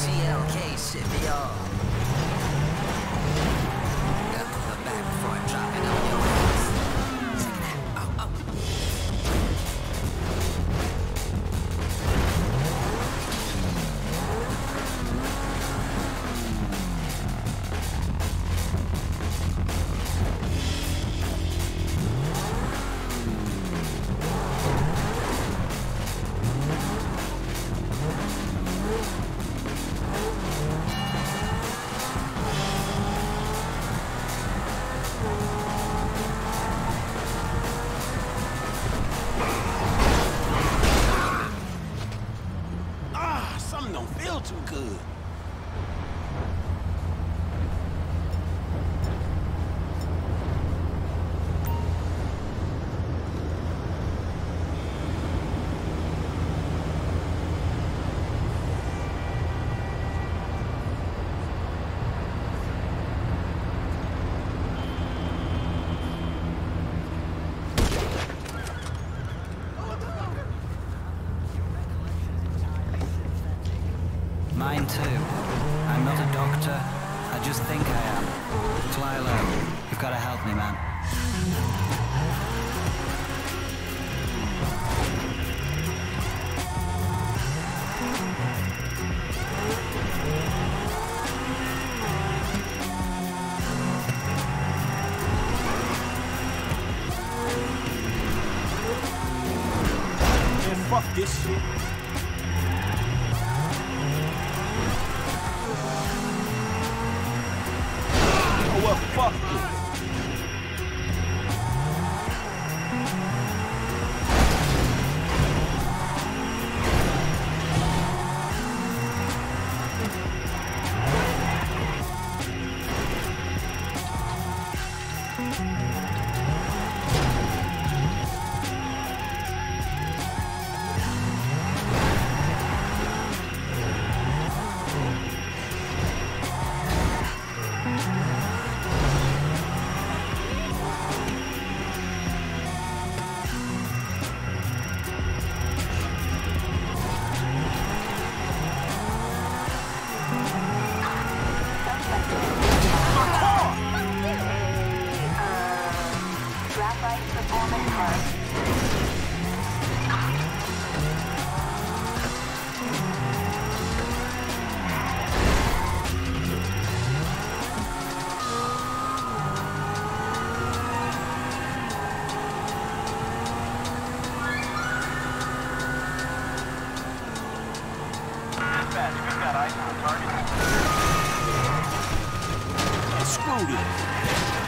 GLK shit y'all. I just think I am. Fly. You've got to help me, man. Man, fuck this shit. Oh Graphite performance card. Man,